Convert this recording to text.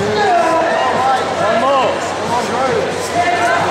One more. Come on, Rose.